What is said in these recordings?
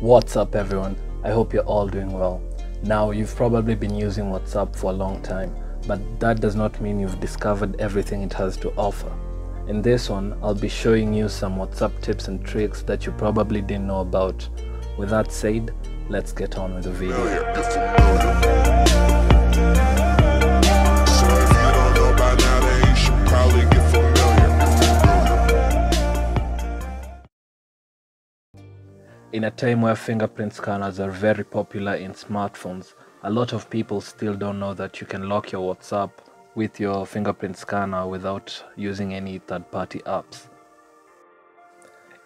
What's up, everyone? I hope you're all doing well. Now, you've probably been using WhatsApp for a long time, but that does not mean you've discovered everything it has to offer. In this one, I'll be showing you some WhatsApp tips and tricks that you probably didn't know about. With that said, let's get on with the video. In a time where fingerprint scanners are very popular in smartphones, a lot of people still don't know that you can lock your WhatsApp with your fingerprint scanner without using any third party apps.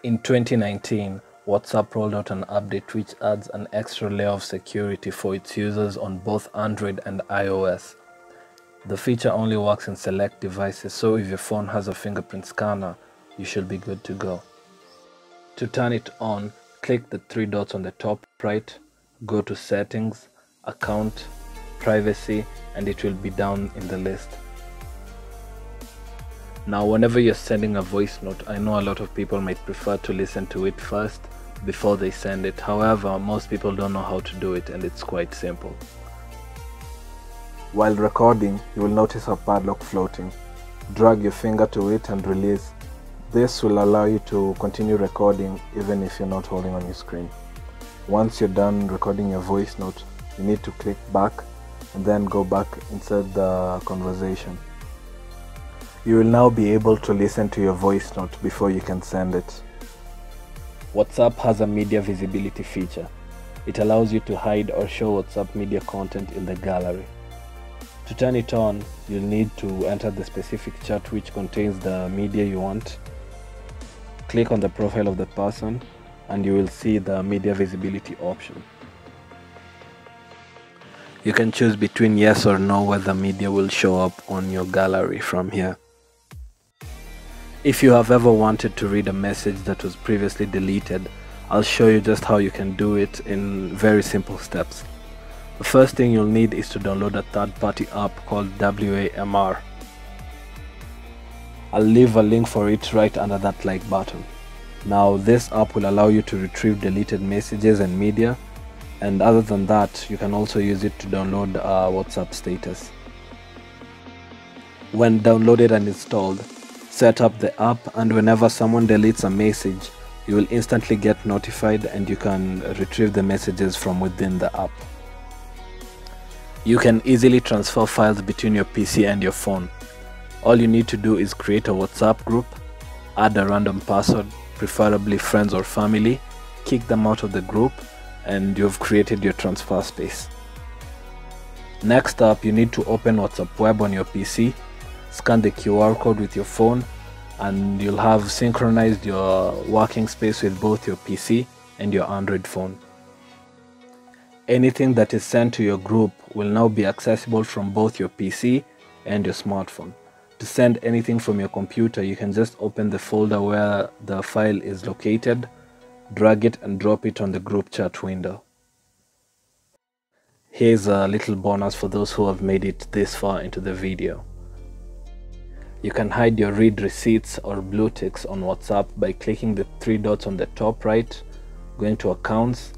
In 2019, WhatsApp rolled out an update which adds an extra layer of security for its users on both Android and iOS. The feature only works in select devices, so if your phone has a fingerprint scanner, you should be good to go. To turn it on, click the three dots on the top right, go to Settings, Account, Privacy, and it will be down in the list. Now, whenever you're sending a voice note, I know a lot of people might prefer to listen to it first before they send it. However, most people don't know how to do it, and it's quite simple. While recording, you will notice a padlock floating. Drag your finger to it and release. This will allow you to continue recording even if you're not holding on your screen. Once you're done recording your voice note, you need to click back and then go back inside the conversation. You will now be able to listen to your voice note before you can send it. WhatsApp has a media visibility feature. It allows you to hide or show WhatsApp media content in the gallery. To turn it on, you'll need to enter the specific chat which contains the media you want. Click on the profile of the person and you will see the media visibility option. You can choose between yes or no whether media will show up on your gallery from here. If you have ever wanted to read a message that was previously deleted, I'll show you just how you can do it in very simple steps. The first thing you'll need is to download a third-party app called WAMR. I'll leave a link for it right under that like button. Now this app will allow you to retrieve deleted messages and media and other than that you can also use it to download uh, WhatsApp status. When downloaded and installed, set up the app and whenever someone deletes a message you will instantly get notified and you can retrieve the messages from within the app. You can easily transfer files between your PC and your phone. All you need to do is create a WhatsApp group, add a random password, preferably friends or family, kick them out of the group, and you've created your transfer space. Next up, you need to open WhatsApp Web on your PC, scan the QR code with your phone, and you'll have synchronized your working space with both your PC and your Android phone. Anything that is sent to your group will now be accessible from both your PC and your smartphone. To send anything from your computer, you can just open the folder where the file is located, drag it and drop it on the group chat window. Here's a little bonus for those who have made it this far into the video. You can hide your read receipts or blue ticks on WhatsApp by clicking the three dots on the top right, going to accounts,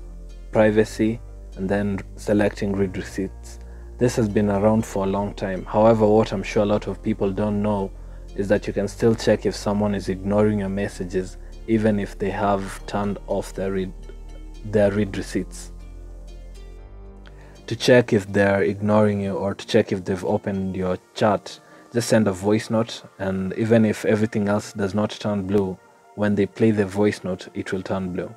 privacy, and then selecting read receipts. This has been around for a long time. However, what I'm sure a lot of people don't know is that you can still check if someone is ignoring your messages even if they have turned off their read, their read receipts. To check if they're ignoring you or to check if they've opened your chat, just send a voice note and even if everything else does not turn blue, when they play the voice note, it will turn blue.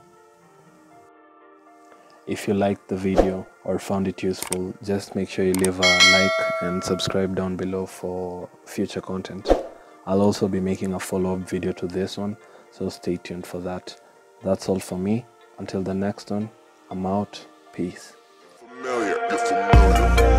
If you liked the video or found it useful, just make sure you leave a like and subscribe down below for future content. I'll also be making a follow-up video to this one, so stay tuned for that. That's all for me. Until the next one, I'm out. Peace. Familiar,